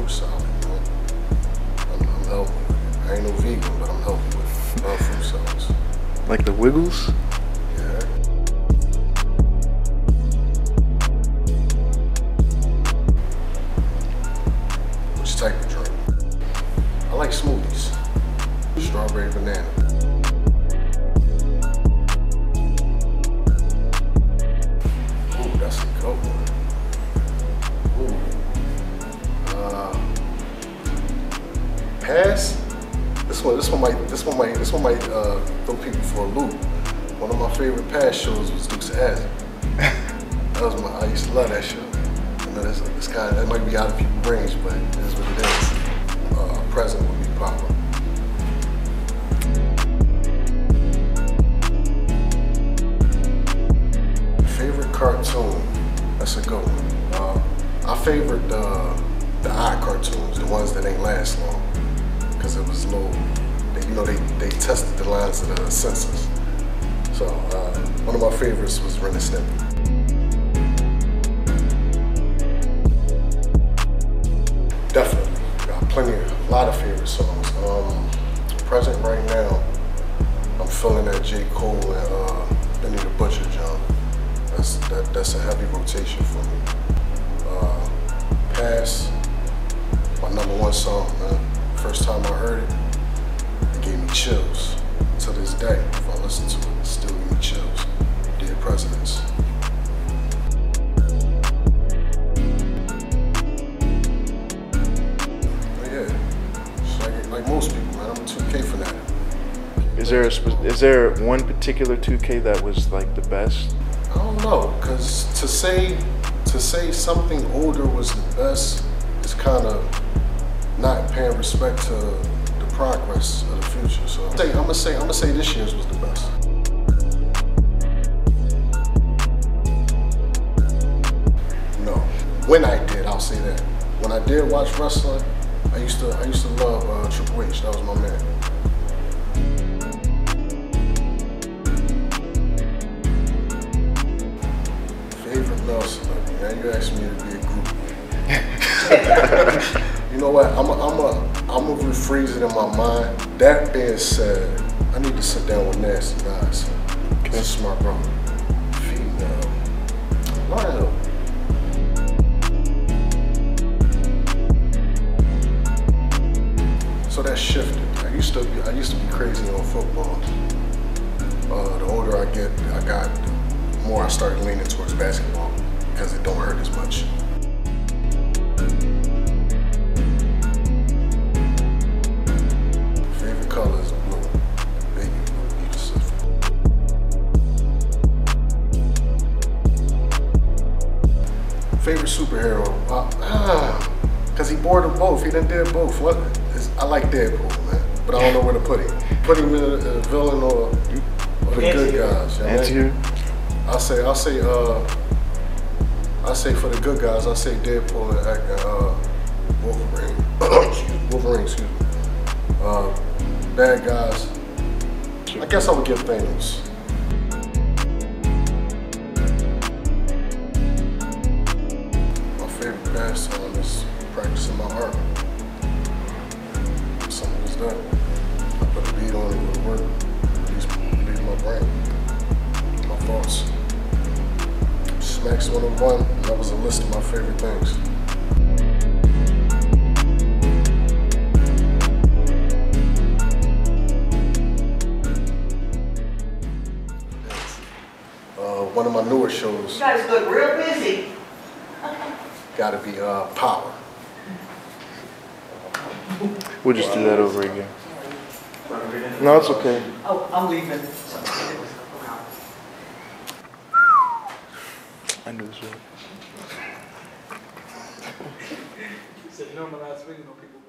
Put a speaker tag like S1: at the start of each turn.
S1: I'm, I'm. I ain't no vegan, but I'm with. Like the Wiggles?
S2: Yeah. Which type of drink? I like smoothies. Strawberry banana. Ooh, that's a good one. Pass. This one, this one might, this one might, this one might uh, throw people for a loop. One of my favorite past shows was Dukes of Hazzard. that was my, I used to love that show. I know this, this kind of, that might be out of people's range, but it is what it is. Uh, present would be Papa. Favorite cartoon? That's a good one. Uh, I favored uh, the odd cartoons, the ones that ain't last long, low. They, you know, they, they tested the lines of the senses. So uh, one of my favorites was Ren and. Definitely, got plenty, of, a lot of favorite songs. Um, present right now, I'm feeling that J. Cole and uh, Benny the Butcher, John. That's that, that's a heavy rotation for me. Uh, Pass, my number one song, man. First time I heard it, it gave me chills. To this day, if I listen to it, it still give me chills. Dear Presidents. But yeah, like, like most people, man, I'm a 2K fanatic.
S1: Is there a, is there one particular 2K that was like the best?
S2: I don't know, cause to say to say something older was the best is kind of not paying respect to the progress of the future. So I'm gonna say I'm gonna say, I'm gonna say this year's was the best. No, when I did, I'll say that. When I did watch wrestling, I used to I used to love uh, Triple H. That was my man. Favorite male celebrity? Now you asked me to be a groupie. you know what? I'm a, I'm a, I'm gonna rephrase it in my mind. That being said, I need to sit down with nasty guys. This is my brother. So that shifted. I used to be, I used to be crazy on football. Uh, the older I get, I got, the more I started leaning towards basketball because it don't hurt as much. Favorite superhero? Uh, ah, Cause he bored them both. He done did both. What? It's, I like Deadpool, man, but I don't know where to put him. Put him in a, a villain or, or the good guys. You know what I mean?
S1: Answer
S2: I'll say, I'll say, uh, I'll say for the good guys, I'll say Deadpool and uh, Wolverine. excuse Wolverine, excuse me. Uh, bad guys, I guess I would give Thanos. I put a beat on it, to work, release, release my brain my thoughts. Smacks1of1, that was a list of my favorite things. Uh, one of my newer shows.
S3: You guys look real busy.
S2: got to be uh, Power.
S1: We'll just do that over again. No, it's okay.
S3: Oh, I'm leaving.
S1: I knew this one.
S4: He said, you know, my last video, you know, people